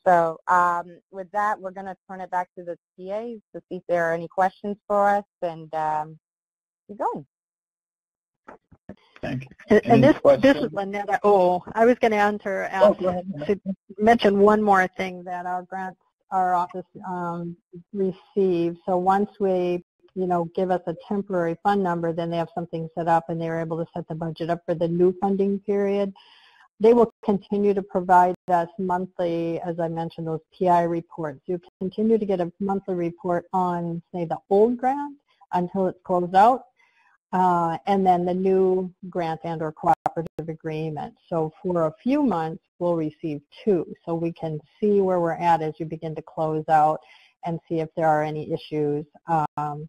So um, with that, we're going to turn it back to the TAs to see if there are any questions for us and um, keep going. Thank you. And, and this, questions? this is Lynetta. Oh, I was going to answer, Oh, go to mention one more thing that our grants, our office um, receives. So once we, you know, give us a temporary fund number, then they have something set up and they're able to set the budget up for the new funding period. They will continue to provide us monthly, as I mentioned, those PI reports. You continue to get a monthly report on, say, the old grant until it's closed out uh, and then the new grant and or cooperative agreement. So for a few months, we'll receive two. So we can see where we're at as you begin to close out and see if there are any issues, um,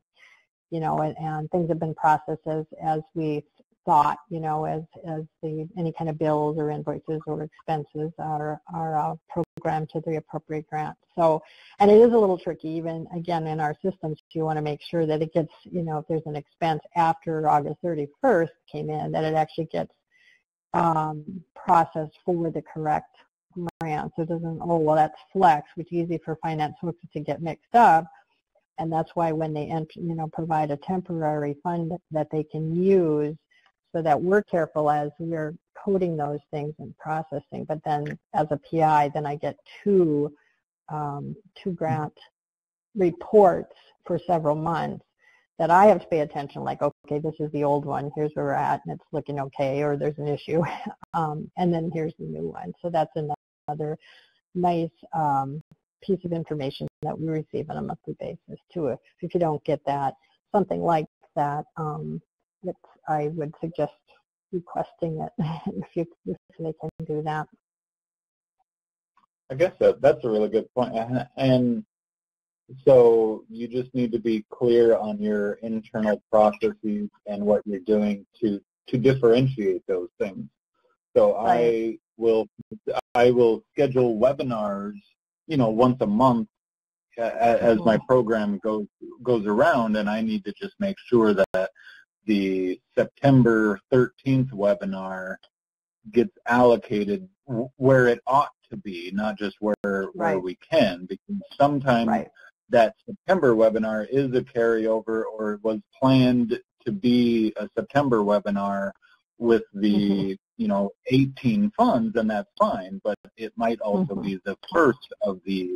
you know, and, and, things have been processed as, as we thought, you know, as, as the, any kind of bills or invoices or expenses are, are uh, programmed to the appropriate grant. So, and it is a little tricky even, again, in our systems, you want to make sure that it gets, you know, if there's an expense after August 31st came in, that it actually gets um, processed for the correct grant. So it doesn't, oh, well, that's flex, which is easy for finance folks to get mixed up. And that's why when they, you know, provide a temporary fund that they can use so that we're careful as we're coding those things and processing. But then as a PI, then I get two, um, two grant reports for several months that I have to pay attention, like, okay, this is the old one, here's where we're at, and it's looking okay, or there's an issue, um, and then here's the new one. So that's another nice um, piece of information that we receive on a monthly basis, too. If, if you don't get that, something like that, um, it's, I would suggest requesting it if, you, if they can do that. I guess that, that's a really good point. And so you just need to be clear on your internal processes and what you're doing to, to differentiate those things. So Right. I will I will schedule webinars, you know, once a month as my program goes goes around, and I need to just make sure that the September 13th webinar gets allocated where it ought to be, not just where where we can, because sometimes Right. that September webinar is a carryover or was planned to be a September webinar with the Mm-hmm. you know 18 funds, and that's fine. But it might also Mhm. be the first of the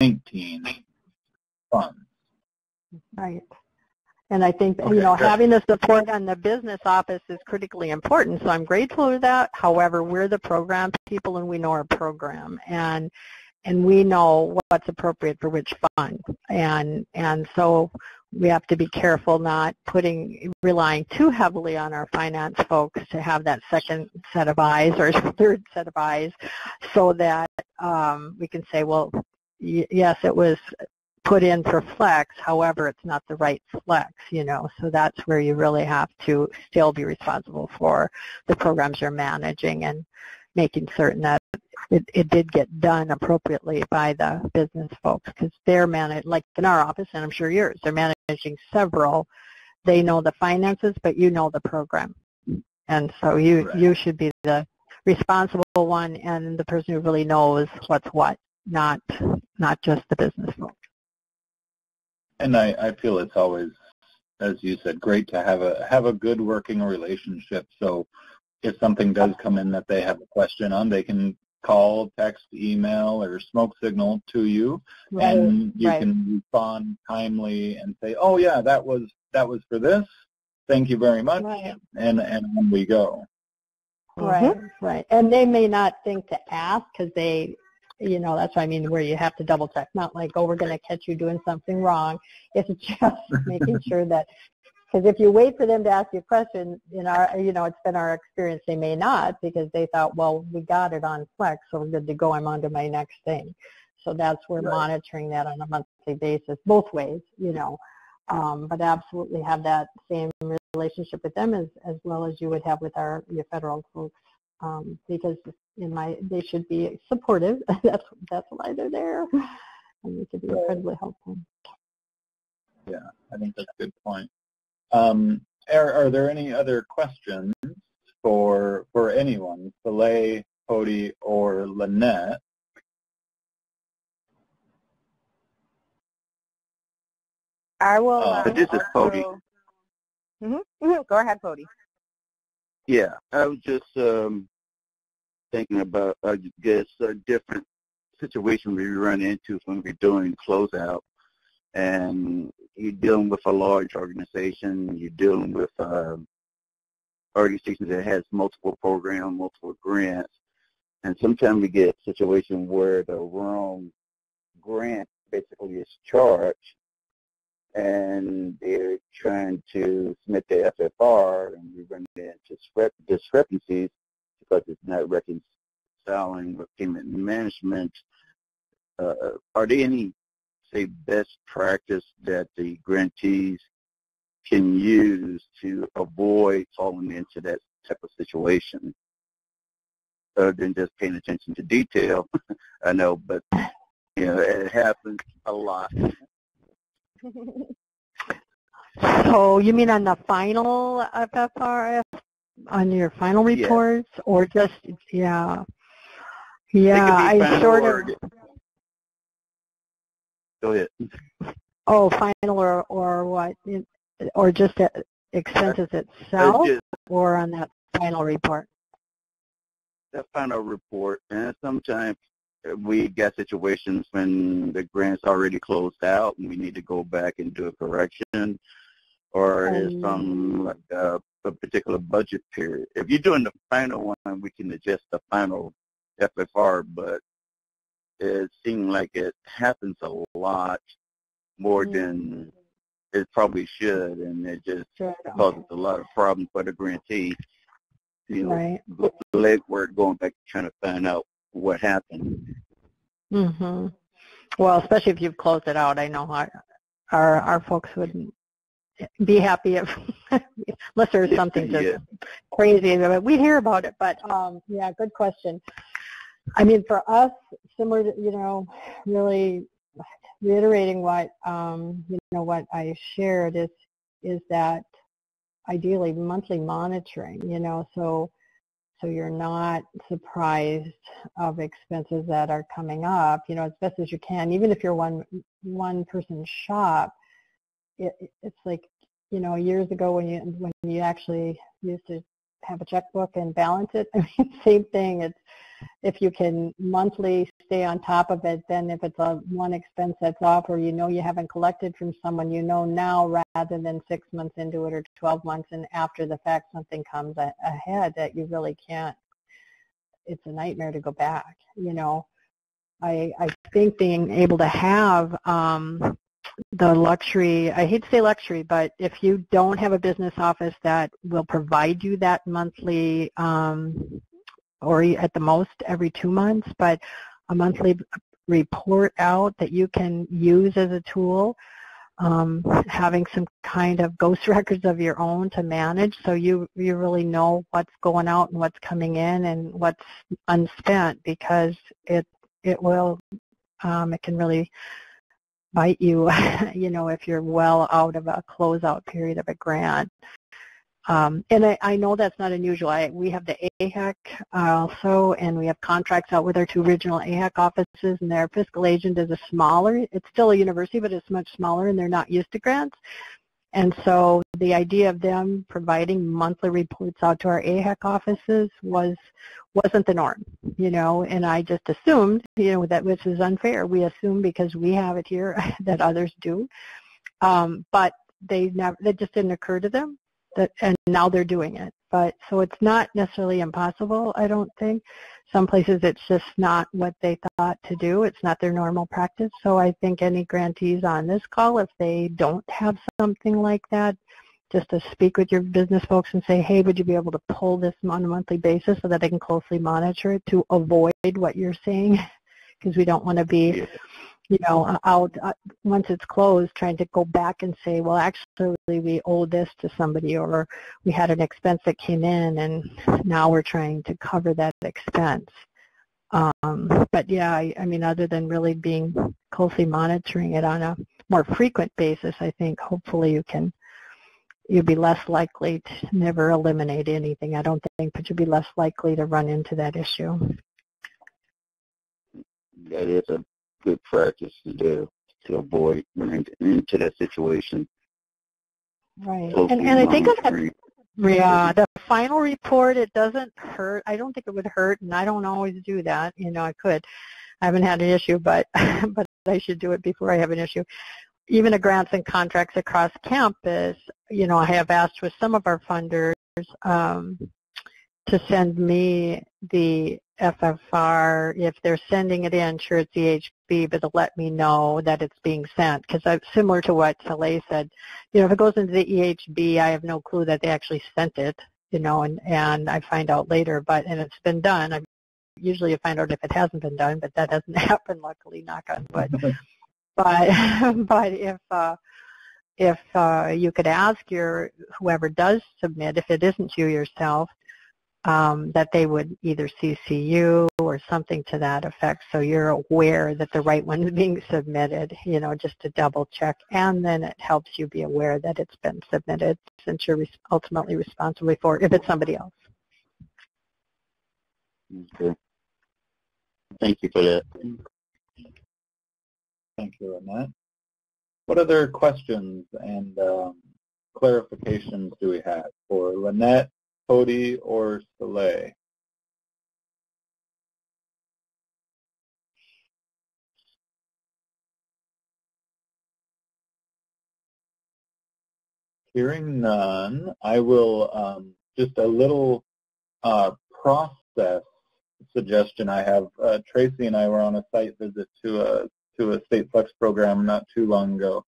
19 funds. Right. And I think, Okay, you know, good. having the support on the business office is critically important. So I'm grateful for that. However, we're the program people and we know our program and and we know what's appropriate for which fund. And and so we have to be careful not putting relying too heavily on our finance folks to have that second set of eyes or third set of eyes so that um, we can say, well, y- yes, it was put in for flex, however, it's not the right flex, you know, so that's where you really have to still be responsible for the programs you're managing and making certain that it, it did get done appropriately by the business folks because they're managed, like in our office, and I'm sure yours, they're managing several. They know the finances, but you know the program. And so you, Right. you should be the responsible one and the person who really knows what's what, not, not just the business folks. And I, I feel it's always, as you said, great to have a have a good working relationship. So if something does come in that they have a question on, they can call, text, email, or smoke signal to you, and you right. can respond timely and say, "Oh yeah, that was that was for this. Thank you very much," Right. and and on we go. Right, right. And they may not think to ask because they, you know, that's what I mean where you have to double check. Not like, oh, we're going to catch you doing something wrong. It's just making sure that, because if you wait for them to ask you a question, in our, you know, it's been our experience they may not because they thought, well, we got it on Flex, so we're good to go. I'm on to my next thing. So that's we're Right. monitoring that on a monthly basis, both ways, you know. Um, but absolutely have that same relationship with them as, as well as you would have with our your federal folks, um, because in my they should be supportive. that's that's why they're there, and they could be incredibly helpful. Yeah, I think that's a good point. Um, are, are there any other questions for for anyone, Soleil, Cody, or Lynette? I will. Uh, uh, This is Cody. Mm-hmm. Go ahead, Cody. Yeah, I was just um, thinking about, I guess, a different situation we run into when we're doing closeout. And you're dealing with a large organization, you're dealing with uh, organizations that has multiple programs, multiple grants. And sometimes we get a situation where the wrong grant basically is charged and they're trying to submit the FFR, and we run into discrepancies because it's not reconciling with payment management. Uh, are there any, say, best practice that the grantees can use to avoid falling into that type of situation? Other than just paying attention to detail, I know, but you know, it happens a lot. So you mean on the final FFRF, on your final Yeah. reports, or just yeah, yeah? I sort of Go ahead. oh final or or what, or just the expenses Uh, itself, just or on that final report. that final report, and sometimes we got situations when the grant's already closed out and we need to go back and do a correction, or it's Um, from like a, a particular budget period. If you're doing the final one, we can adjust the final FFR, but it seems like it happens a lot more Mm. than it probably should, and it just Sure. causes a lot of problems for the grantee. You know, Right. the legwork going back trying to find out what happened. hmm Well, especially if you've closed it out, I know our our, our folks wouldn't be happy if unless there's something just Yeah. crazy. But we hear about it. But um, yeah, good question. I mean, for us, similar to you know, really reiterating what um, you know what I shared is is that ideally monthly monitoring. You know, so so you're not surprised of expenses that are coming up, you know, as best as you can. Even if you're one one person shop, it, it's like, you know, years ago when you when you actually used to have a checkbook and balance it. I mean, same thing. It's if you can monthly stay on top of it, then if it's a one expense that's off or you know you haven't collected from someone, you know now rather than six months into it or 12 months and after the fact something comes a- ahead that you really can't, it's a nightmare to go back, you know. I, I think being able to have um, the luxury, I hate to say luxury, but if you don't have a business office that will provide you that monthly um, or at the most every two months, but a monthly report out that you can use as a tool, um, having some kind of ghost records of your own to manage so you, you really know what's going out and what's coming in and what's unspent because it, it will, um, it can really bite you, you know, if you're well out of a closeout period of a grant. Um, and I, I know that's not unusual. I, we have the AHEC also, and we have contracts out with our two regional AHEC offices, and their fiscal agent is a smaller, it's still a university, but it's much smaller, and they're not used to grants. And so the idea of them providing monthly reports out to our AHEC offices was wasn't the norm, you know, and I just assumed, you know, that which is unfair. We assume because we have it here that others do. Um, but they never, that just didn't occur to them that, and now they're doing it. But so it's not necessarily impossible, I don't think. Some places it's just not what they thought to do. It's not their normal practice. So I think any grantees on this call, if they don't have something like that, just to speak with your business folks and say, hey, would you be able to pull this on a monthly basis so that they can closely monitor it to avoid what you're saying because we don't want to be. You know, out uh, once it's closed, trying to go back and say, well, actually, we owe this to somebody, or we had an expense that came in, and now we're trying to cover that expense. Um, but yeah, I, I mean, other than really being closely monitoring it on a more frequent basis, I think hopefully you can you'll be less likely to never eliminate anything. I don't think, but you'll be less likely to run into that issue. That is a good practice to do to avoid running into that situation. Right. Closely And and I think of that. Yeah, the final report, it doesn't hurt. I don't think it would hurt, and I don't always do that. You know, I could. I haven't had an issue, but but I should do it before I have an issue. Even the grants and contracts across campus, you know, I have asked with some of our funders um, to send me the FFR if they're sending it in. Sure, it's EHB, but let me know that it's being sent because similar to what Soleil said, you know, if it goes into the EHB, I have no clue that they actually sent it, you know, and, and I find out later, but, and it's been done. I usually find out if it hasn't been done, but that doesn't happen, luckily, knock on wood. but, but if, uh, if uh, you could ask your, whoever does submit, if it isn't you yourself, um, that they would either CC you or something to that effect so you're aware that the right one is being submitted, you know, just to double check. And then it helps you be aware that it's been submitted since you're ultimately responsible for if it's somebody else. Okay. Thank you for that. Thank you, Annette. What other questions and um, clarifications do we have for Lynette, Cody, or Soleil? Hearing none, I will um, just a little uh, process suggestion I have. Uh, Tracy and I were on a site visit to a to a state flex program not too long ago,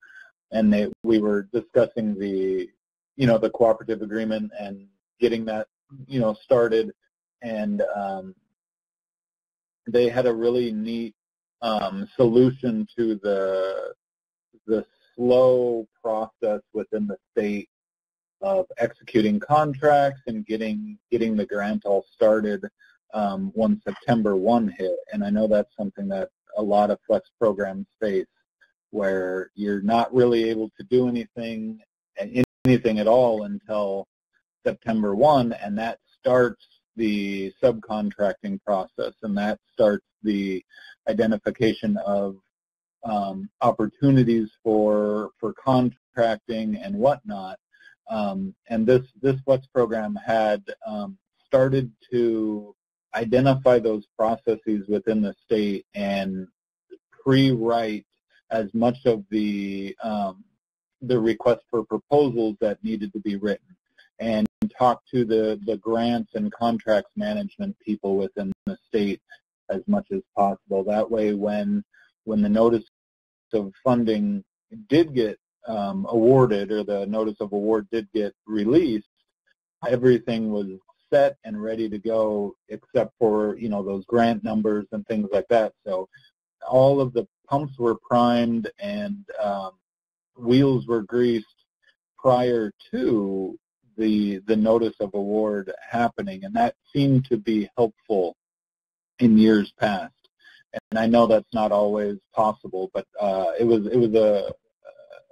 and they we were discussing the you know the cooperative agreement and getting that you know started, and um, they had a really neat um, solution to the the slow process within the state of executing contracts and getting getting the grant all started um, when September 1 hit. And I know that's something that a lot of flex programs face where you're not really able to do anything anything at all until September 1 and that starts the subcontracting process and that starts the identification of um, opportunities for for contracting and whatnot. Um, and this this Flex program had um, started to identify those processes within the state and pre-write as much of the um, the request for proposals that needed to be written and talk to the, the grants and contracts management people within the state as much as possible. That way when when the notice of funding did get um, awarded or the notice of award did get released, everything was set and ready to go except for, you know, those grant numbers and things like that. So all of the pumps were primed and um, wheels were greased prior to the the notice of award happening, and that seemed to be helpful in years past. And I know that's not always possible, but uh, it was it was a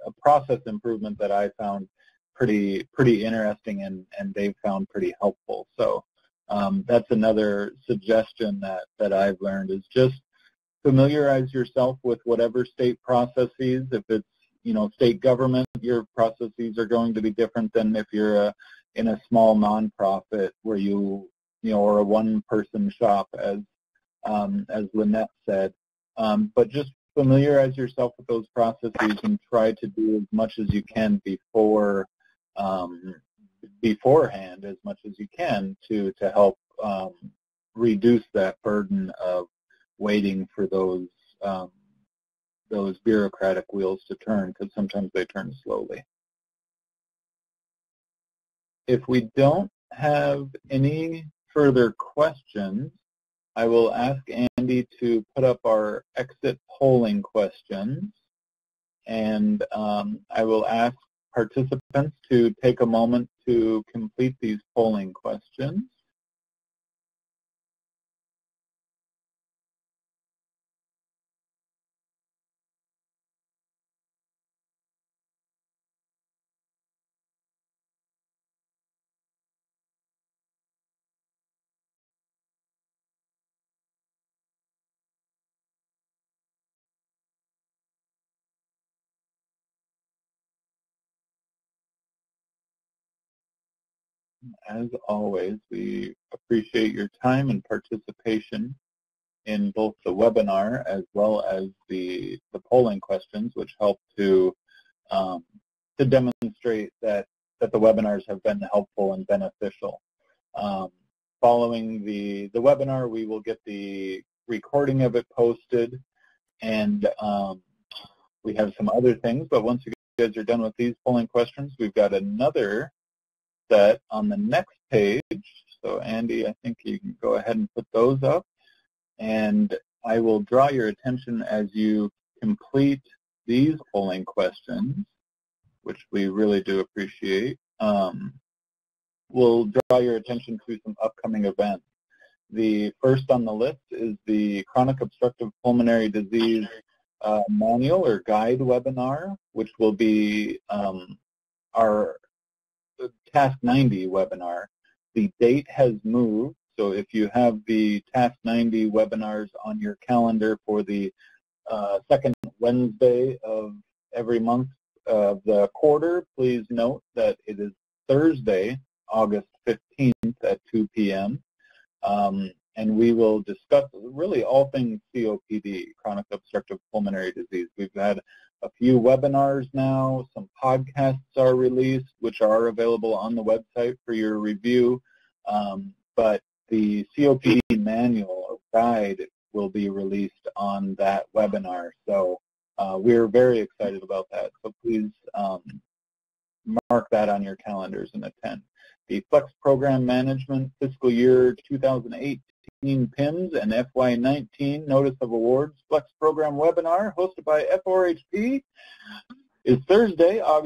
a process improvement that I found pretty pretty interesting and and they found pretty helpful. So um, that's another suggestion that that I've learned is just familiarize yourself with whatever state processes. If it's you know state government, your processes are going to be different than if you're a, in a small nonprofit where you you know or a one person shop as um, as Lynette said. Um, but just familiarize yourself with those processes and try to do as much as you can before um, beforehand as much as you can to to help um, reduce that burden of waiting for those um, those bureaucratic wheels to turn because sometimes they turn slowly. If we don't have any further questions, I will ask Andy to put up our exit polling questions, and um, I will ask participants to take a moment to complete these polling questions. As always, we appreciate your time and participation in both the webinar as well as the, the polling questions, which help to um, to demonstrate that, that the webinars have been helpful and beneficial. Um, following the, the webinar, we will get the recording of it posted, and um, we have some other things, but once you guys are done with these polling questions, we've got another set on the next page. So Andy, I think you can go ahead and put those up. And I will draw your attention as you complete these polling questions, which we really do appreciate. Um, we'll draw your attention to some upcoming events. The first on the list is the Chronic Obstructive Pulmonary Disease uh, Manual or Guide webinar, which will be um, our TASC 90 webinar. The date has moved, so if you have the TASC 90 webinars on your calendar for the uh, second Wednesday of every month of the quarter, please note that it is Thursday, August 15th at 2 p.m. Um, and we will discuss really all things COPD, chronic obstructive pulmonary disease. We've had a few webinars now, some podcasts are released, which are available on the website for your review, um, but the COPD manual or guide will be released on that webinar. So uh, we're very excited about that. So please um, mark that on your calendars and attend. The Flex Program Management Fiscal Year 2008 PIMS and FY19 Notice of Awards Flex Program webinar hosted by FORHP is Thursday, August